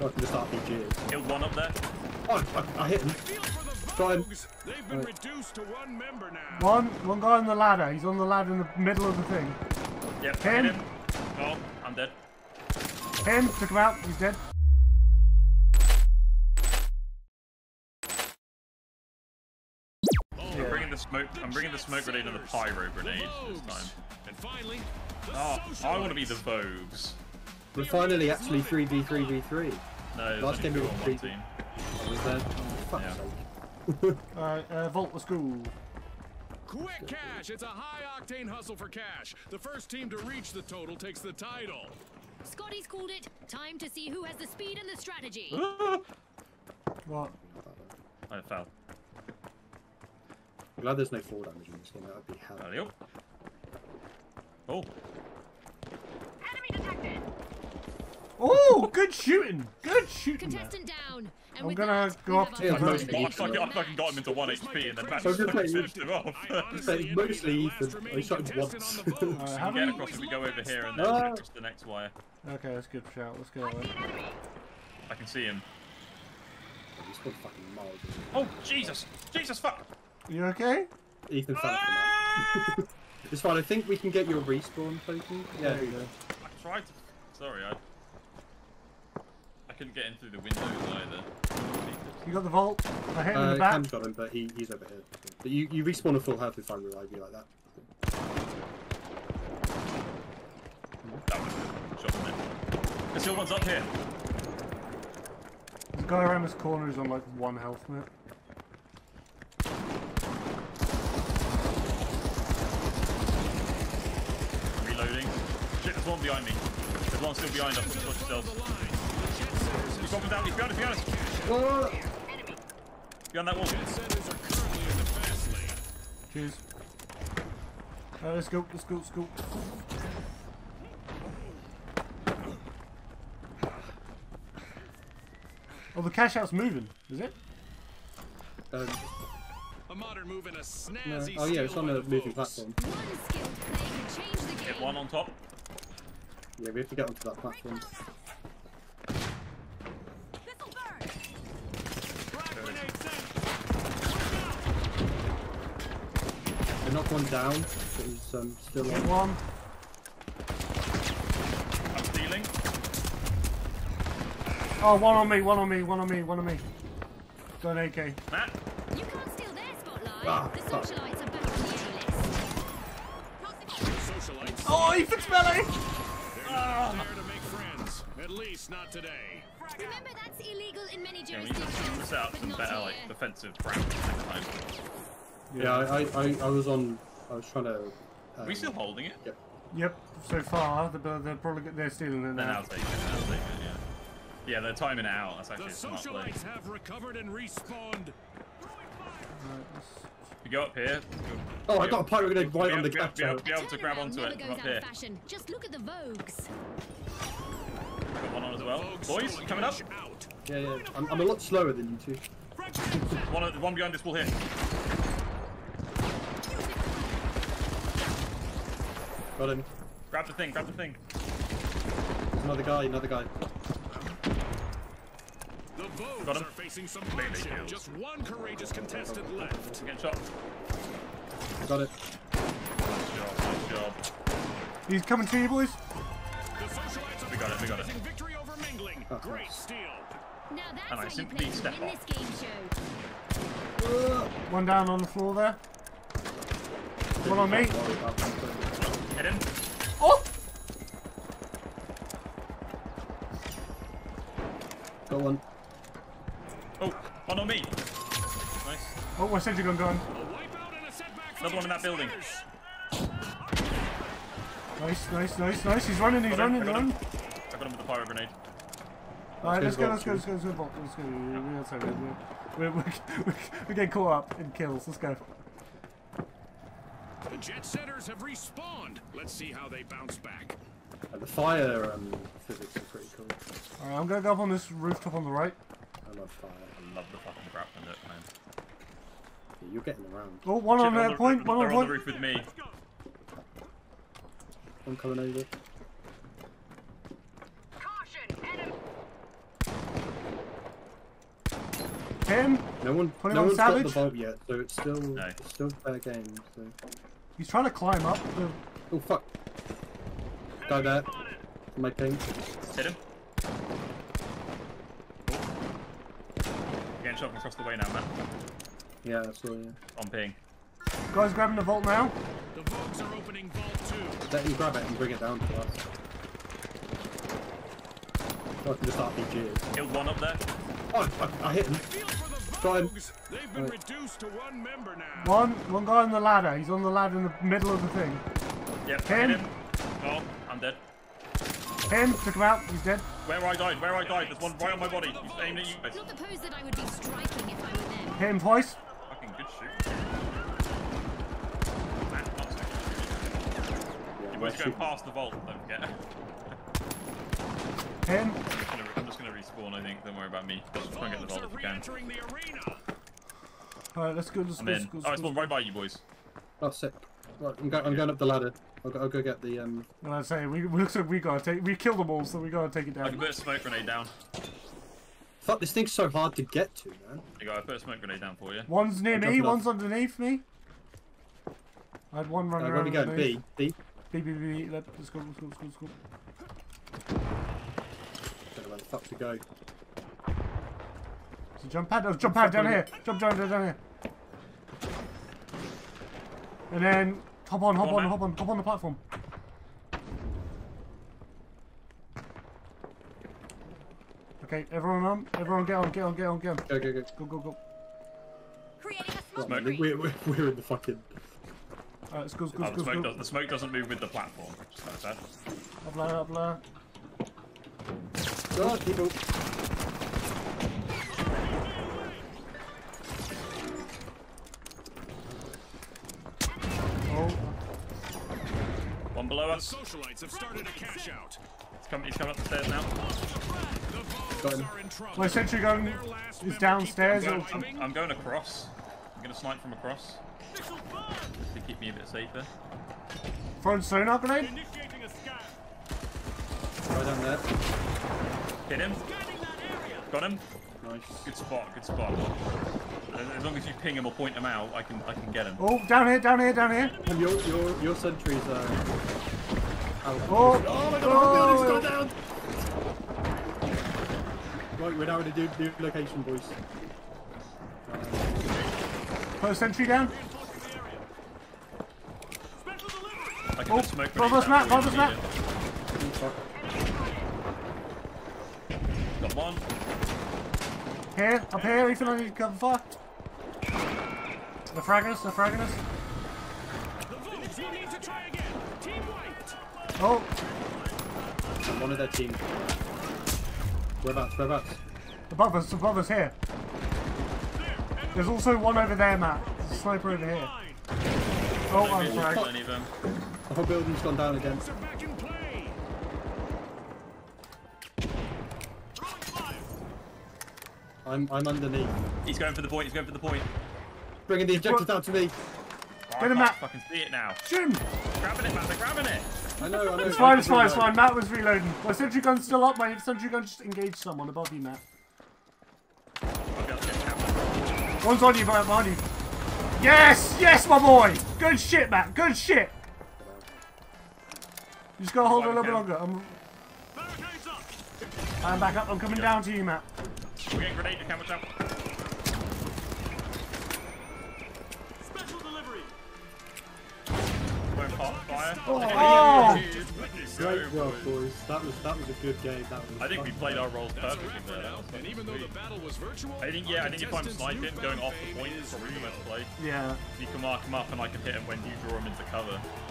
I can just RPG it. Killed one up there. Oh, I, I hit him. Feel for the Got him. They've been reduced to one member now. One, one guy on the ladder. He's on the ladder in the middle of the thing. Yep, Him. hit him. Oh, I'm dead. Him, took him out. He's dead. I'm bringing the smoke. I'm bringing the smoke grenade and the pyro grenade this time. And finally, the Oh, I want to be the socialites. Vogues. We're finally actually 3v3v3. No, there's Last only game two we on were one three- team. Was there? Fuck's Yeah. sake. Alright, uh, Vault, let's go. Quick cash! It's a high octane hustle for cash. The first team to reach the total takes the title. Scotty's called it. Time to see who has the speed and the strategy. What? I fell. I'm glad there's no fall damage in this game. That would be hell. Alley up. Oh, Oh, good shooting. Good shooting. Contestant down. And I'm gonna that, go up to our the first. I fucking, I fucking got him into one HP and then back So good play, finished him off. I You honestly Say mostly the Ethan. I shot him once. on the Vogues. Alright, can how get across if we go over here and Ah. then fix the next wire. Okay, that's a good shout. Let's go. Then. I can see him. He's got fucking miles. Oh, Jesus! Jesus, fuck! You okay? Ethan fell from that. It's fine. I think we can get your respawn token. Yeah. There you go. I tried to... Sorry, I... I couldn't get in through the windows either. You got the vault. I hit him in Uh, the back. Cam's got him, but he, he's over here. But you, you respawn a full health if I revive you like that. That was a shot from it. There's still one's up here. There's a guy around this corner who's on like one health mate. Reloading. Shit, there's one behind me. There's one still behind us. Watch yourselves. He's one down. He's behind us, behind us. Oh! Behind that wall. Centers are currently in the. Cheers. Uh, let's go. Let's go. Let's go. Oh, the cash out's moving. Is it? Um, A modern move and a no. Oh yeah, it's on by the the moving Vogues. platform. One skilled player can change the Hit one on top. Yeah, we have to get onto that platform. One down, but he's um, still Hit on. one. I'm stealing. Oh, one on me. One on me. One on me. One on me. Got an AK. Matt. You can't steal their spotlight. Ah, the fuck. socialites are back on the A-list. Oh, Ethan's belly! They're not there to make friends. At least not today. Remember, that's illegal in many Yeah, we need to jurisdictions. set up some better like defensive rounds next time. Yeah, I, I, I, I was on. I was trying to. Um, Are we still holding it? Yep. Yep. So far, they're, they're probably they're stealing it They're now. now taking it. Now taking it. Yeah. Yeah, they're timing it out. That's actually a smart play. socialites have recovered and respawned. Right, you go up here. Oh, I got a pyro grenade you'll right on the able- be able- be able- out. be able to grab onto it. Come goes up out here. of fashion. Just look at the Vogues. Got one on as well. Boys, coming up. Out. Yeah, yeah. I'm, I'm a lot slower than you two. Frag grenade. One, one behind this wall here. Got him. Grab the thing. Grab the thing. Another guy, another guy. The Got him. are facing some Maybe Just one courageous contestant left. Getting shot. Got it. Nice job. Nice job. He's coming to you, boys. The socialites We got it, we got it. victory over mingling. Oh, Great nice. steal. Now that's And I how you simply step win off. this game show. One down on the floor there. One on me. Hit him. Oh! Got one. Oh, one on me. Nice. Oh, I said you're gone. A wipeout and a setback for Another one in that building. Nice, nice, nice, nice. He's running, he's Got him, running, I got him. running. I got him with the pyro grenade. Alright, let's Let's go go, let's go, let's go, let's go, let's go. We- we- sorry, we- we- we- we- We get caught up in kills. Let's go. The jet setters have respawned. Let's see how they bounce back. And the fire um, physics are pretty cool. Alright, I'm gonna go up on this rooftop on the right. I love fire. I love the fucking grappling hook, man. Yeah, you're getting around. Oh, one on Shit, that point, one they're on on the roof with me. One coming over. Him. No one, no on one's got the Savage? yet, so it's still, No. it's still fair game. So. He's trying to climb up. The... Oh fuck! Guy there. My ping. Hit him. Getting shot from across the way now, man. Yeah, I saw you. On ping. Guys grabbing the vault now. The Vogues are opening Vault 2. Let him grab it and bring it down to us. So I can just RPG it. Killed one up there. Oh, I, I hit him. Feel for Got him. They've been Right. reduced to one member now. One, one guy on the ladder. He's on the ladder in the middle of the thing. Yep, Him. hit him. Oh, I'm dead. Him, took him out. He's dead. Where I died, where I died. There's one right on my body. He's aiming at you guys. Not the pose that I would be striking if I were them. Hit him twice. Fucking good shoot. Man, not so good. Yeah, You're let's both going past the vault, don't forget. Him. Respawn, I think. Don't worry about me. Just try and get the vault if we can. re-entering the arena. Alright, let's go. Let's I'm go. in. Let's go, Oh, let's go. spawned right by you boys. Oh, sick. Right, I'm, go I'm going up the ladder. I'll go, I'll go get the um. And I say we we looks like we gotta take we killed them all, so we gotta take it down. I can put a smoke grenade down. Fuck, this thing's so hard to get to, man. There you go, I put a smoke grenade down for you. One's near I'm me. One's off. underneath me. I had one Uh, running where we around. go? underneath. B. B. B B B. B. Let, let's go. Let's go. Let's go. Let's go. Fuck to go. So jump pad. Oh, jump pad down here. Jump down down here. And then hop on, hop Come on, on, hop on, hop on the platform. Okay, everyone on, everyone get on, get on, get on, get on. Go, go, go. Go, go, go. Creating a smoke Smoke. we're, we're, we're in the fucking. Alright, let's go, let's go, Oh, let's the, go, smoke let's does, go. the smoke doesn't move with the platform, which is kind of. Up there, up there. God, people. Oh, One below The us. socialites have started a cash out. He's coming, he's coming up the stairs now. Got Vogues him. are in trouble. my sentry gun is member keep downstairs. them I'm, Or, climbing. I'm going across. I'm going to snipe from across to keep me a bit safer. throwing sonar grenade. Initiating a scan. Right down there. Hit him. Got him. Nice. Good spot. Good spot. As, as long as you ping him or point him out, I can I can get him. Oh, down here, down here, down here. And your your your sentries are. Out. Oh, Oh my god, the building's oh. gone down! Right, we're now in a new, new location, boys. Put a sentry down. I can Oh, put smoke above grenades us, down Matt, for you above if us, you Matt. need Fuck. it. Got one. Here, up here, Ethan, I need cover fire. The fragging us, the fragging us. The Vogues will need to. Team wiped. Oh, One of their team. Whereabouts? Whereabouts? above us, above us here. There's also one over there, Matt. There's a sniper over here. Oh, I'm fragged. any of. The whole building's gone down again. I'm I'm underneath. He's going for the point. He's going for the point. Bringing the objectives down to me. Oh, Get him, I Matt. can't fucking see it now. Shoot him! Grabbing it, Matt. They're grabbing it. I know, I know. It's fine, it's fine, it's fine. Matt was reloading. My sentry gun's still up. My sentry gun just engaged someone above you, Matt. I'll be able to get capped. One's on you, Matt, behind you. Yes! Yes, my boy! Good shit, Matt. Good shit. You just gotta hold it a little bit longer. I'm, I'm back up. I'm coming down to you, Matt. We're getting grenade. Camera down. Special delivery. Going pop fire. Oh! oh. Great job, boys. That was that was a good game. That was. I think we played our roles perfectly there. That was And even though the battle was virtual, I think yeah, I think if I'm sniping, going off the point is probably the best play. Yeah. You can mark him up and I can hit him when you draw him into cover.